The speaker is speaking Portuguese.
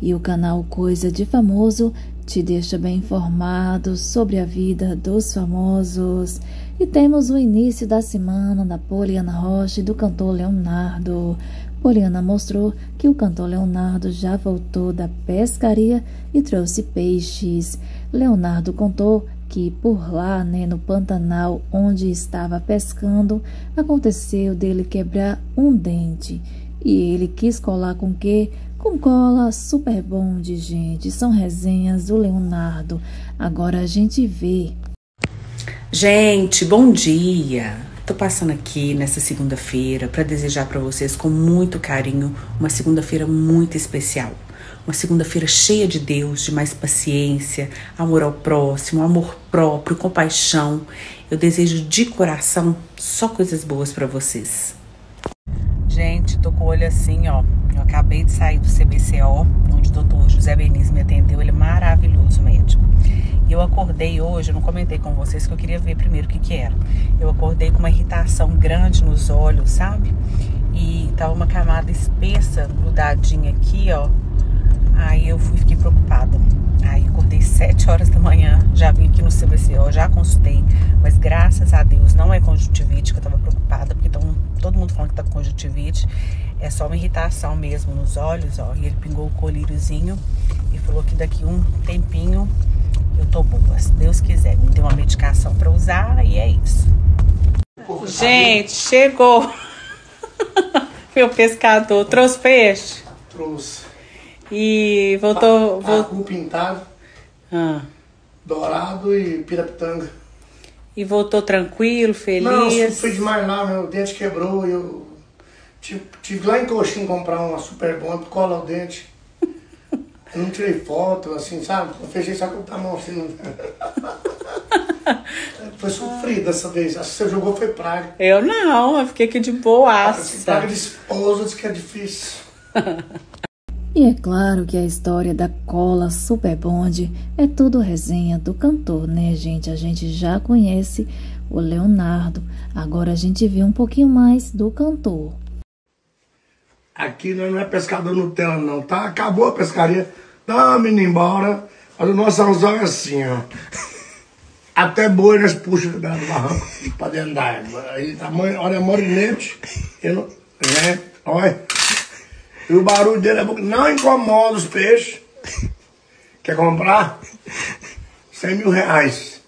e o canal Coisa de Famoso te deixa bem informado sobre a vida dos famosos. E temos o início da semana da Poliana Rocha e do cantor Leonardo. Poliana mostrou que o cantor Leonardo já voltou da pescaria e trouxe peixes. Leonardo contou que por lá, né, no Pantanal, onde estava pescando, aconteceu dele quebrar um dente. E ele quis colar com que? Com cola super bom de gente. São resenhas do Leonardo. Agora a gente vê. Gente, bom dia. Tô passando aqui nessa segunda-feira para desejar para vocês com muito carinho uma segunda-feira muito especial. Uma segunda-feira cheia de Deus, de mais paciência, amor ao próximo, amor próprio, compaixão. Eu desejo de coração só coisas boas para vocês. Gente, tô com o olho assim, ó. Eu acabei de sair do CBCO, onde o doutor José Beniz me atendeu. Ele é maravilhoso médico. E eu acordei hoje, eu não comentei com vocês que eu queria ver primeiro o que que era. Eu acordei com uma irritação grande nos olhos, sabe? E tava uma camada espessa, grudadinha aqui, ó. Aí eu fui, fiquei preocupada. Aí acordei 7 horas da manhã, já vim aqui no CBCO, já consultei, mas graças a Deus não é conjuntivite que eu tava preocupada, que tá conjuntivite, é só uma irritação mesmo nos olhos, ó. E ele pingou o colíriozinho e falou que daqui um tempinho eu tô boa. Se Deus quiser, me deu uma medicação para usar e é isso. Gente, chegou. Meu pescador trouxe peixe? Trouxe. E voltou. Pa, voltou... pintado, Ah. dourado e pirapitanga. E voltou tranquilo, feliz. Não, fui demais lá, meu dente quebrou e eu tive, tive lá em Coxim comprar uma super bomba, cola o dente. Eu não tirei foto, assim, sabe? Eu fechei só com a mão assim. Não... foi sofrido dessa vez. Acho que você jogou foi praga. Eu não, eu fiquei aqui de boaça. praga de esposa diz que é difícil. E é claro que a história da cola Super Bond é tudo resenha do cantor, né, gente? A gente já conhece o Leonardo. Agora a gente vê um pouquinho mais do cantor. Aqui não é pescador Nutella, não, tá? Acabou a pescaria. Uma indo embora. Mas o nosso anzol é assim, ó. Até boi nós puxamos da barranco pra dentro da água. Aí, tamanho, olha, morinete. Eu não, né? Olha. E o barulho dele é bom. Não incomoda os peixes. Quer comprar? 100 mil reais.